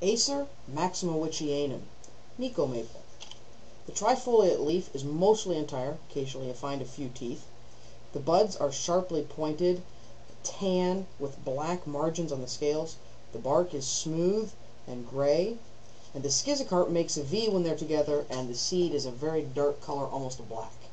Acer maximowiczianum, Nikko maple. The trifoliate leaf is mostly entire. Occasionally you find a few teeth. The buds are sharply pointed, tan with black margins on the scales. The bark is smooth and gray. And the schizocarp makes a V when they're together, and the seed is a very dark color, almost black.